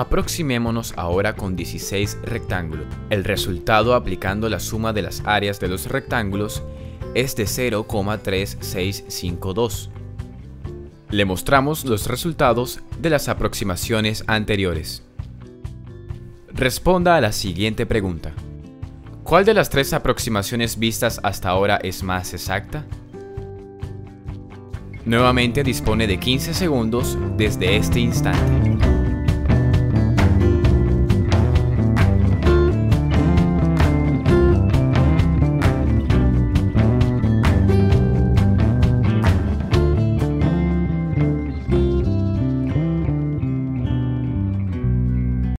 Aproximémonos ahora con 16 rectángulos. El resultado aplicando la suma de las áreas de los rectángulos es de 0,3652. Le mostramos los resultados de las aproximaciones anteriores. Responda a la siguiente pregunta. ¿Cuál de las tres aproximaciones vistas hasta ahora es más exacta? Nuevamente dispone de 15 segundos desde este instante.